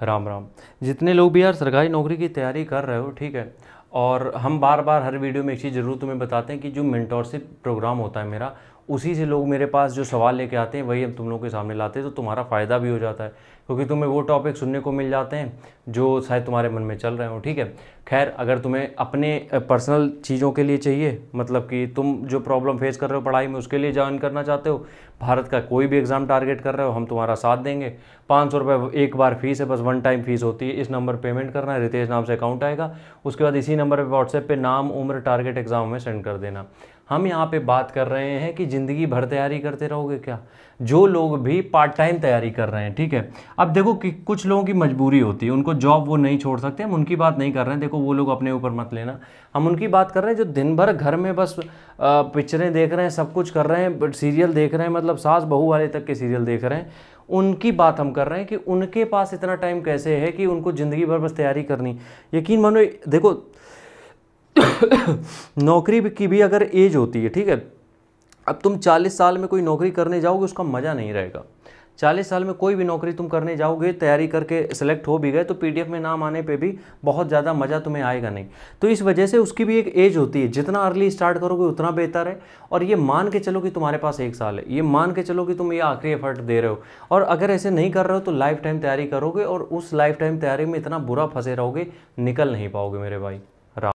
राम राम। जितने लोग भी यार सरकारी नौकरी की तैयारी कर रहे हो, ठीक है, और हम बार बार हर वीडियो में एक चीज़ ज़रूर तुम्हें बताते हैं कि जो मेंटोरशिप प्रोग्राम होता है मेरा उसी से लोग मेरे पास जो सवाल लेके आते हैं, वही हम तुम लोगों के सामने लाते हैं तो तुम्हारा फ़ायदा भी हो जाता है। क्योंकि तुम्हें वो टॉपिक सुनने को मिल जाते हैं, जो शायद तुम्हारे मन में चल रहे हो, ठीक है? खैर, अगर तुम्हें अपने पर्सनल चीज़ों के लिए चाहिए मतलब कि तुम जो प्रॉब्लम फेस कर रहे हो पढ़ाई में, उसके लिए ज्वाइन करना चाहते हो, भारत का कोई भी एग्ज़ाम टारगेट कर रहे हो, हम तुम्हारा साथ देंगे। पाँच सौ रुपये एक बार फ़ीस है, बस वन टाइम फ़ीस होती है, इस नंबर पेमेंट करना है, रितेश नाम से अकाउंट आएगा, उसके बाद इसी नंबर पर व्हाट्सएप पर नाम, उम्र टारगेट एग्ज़ाम में सेंड कर देना। हम यहाँ पे बात कर रहे हैं कि ज़िंदगी भर तैयारी करते रहोगे क्या? जो लोग भी पार्ट टाइम तैयारी कर रहे हैं, ठीक है? अब देखो कि कुछ लोगों की मजबूरी होती है, उनको जॉब वो नहीं छोड़ सकते, हम उनकी बात नहीं कर रहे हैं। देखो, वो लोग अपने ऊपर मत लेना। हम उनकी बात कर रहे हैं जो दिन भर घर में बस पिक्चरें देख रहे हैं, सब कुछ कर रहे हैं सीरियल देख रहे हैं मतलब सास बहू वाले तक के सीरियल देख रहे हैं। उनकी बात हम कर रहे हैं कि उनके पास इतना टाइम कैसे है कि उनको ज़िंदगी भर बस तैयारी करनी। यकीन मानो, देखो नौकरी की भी अगर एज होती है, ठीक है? अब तुम 40 साल में कोई नौकरी करने जाओगे, उसका मज़ा नहीं रहेगा। 40 साल में कोई भी नौकरी तुम करने जाओगे, तैयारी करके सेलेक्ट हो भी गए तो पीडीएफ में नाम आने पे भी बहुत ज़्यादा मज़ा तुम्हें आएगा नहीं। तो इस वजह से उसकी भी एक एज होती है। जितना अर्ली स्टार्ट करोगे, उतना बेहतर है। और ये मान के चलो कि तुम्हारे पास एक साल है। ये मान के चलो कि तुम ये आखिरी एफर्ट दे रहे हो। और अगर ऐसे नहीं कर रहे हो तो लाइफ टाइम तैयारी करोगे और उस लाइफ टाइम तैयारी में इतना बुरा फंसे रहोगे, निकल नहीं पाओगे मेरे भाई।